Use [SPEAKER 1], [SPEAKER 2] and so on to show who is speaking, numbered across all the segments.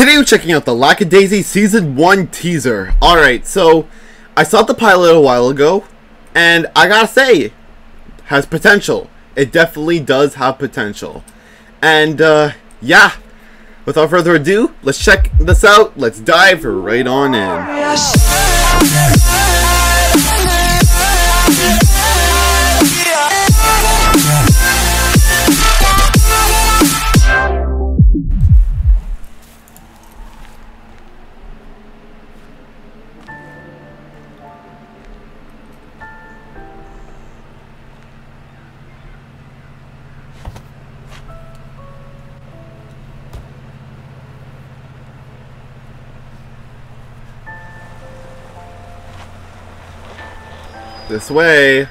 [SPEAKER 1] Today we're checking out the Lackadaisy Season 1 teaser. Alright, so I saw the pilot a while ago, and I gotta say, has potential. It definitely does have potential. And, uh, yeah. Without further ado, let's check this out. Let's dive right on in. This way.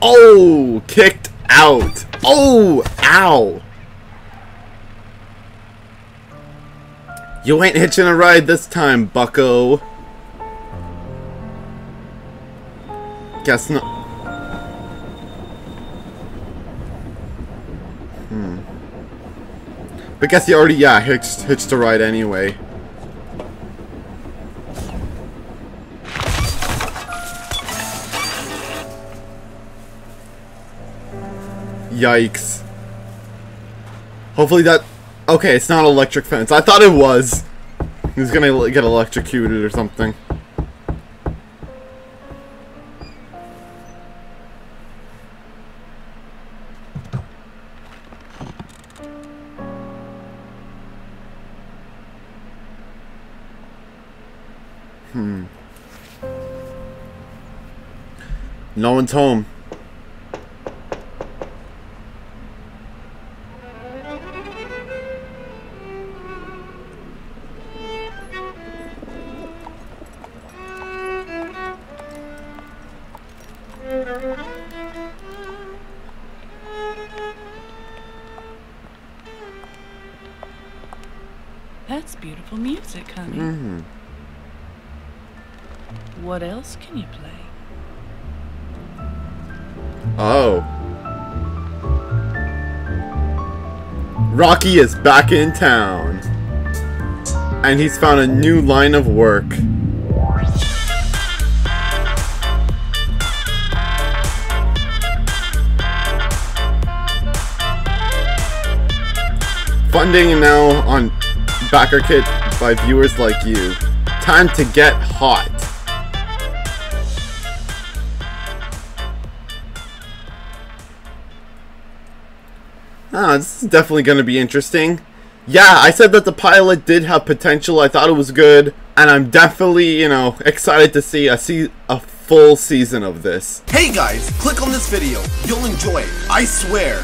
[SPEAKER 1] Oh, kicked out. Oh, ow. You ain't hitching a ride this time, bucko. Guess not. Hmm. But guess you already, yeah, hitched, hitched a ride anyway. Yikes. Hopefully that Okay, it's not electric fence. I thought it was. He's gonna get electrocuted or something. Hmm. No one's home.
[SPEAKER 2] That's beautiful music, honey.
[SPEAKER 1] Mm.
[SPEAKER 2] What else can you play?
[SPEAKER 1] Oh. Rocky is back in town. And he's found a new line of work. Funding now on BackerKit by viewers like you. Time to get hot. Ah, this is definitely going to be interesting. Yeah, I said that the pilot did have potential. I thought it was good, and I'm definitely, you know, excited to see a see a full season of this.
[SPEAKER 3] Hey guys, click on this video. You'll enjoy it. I swear.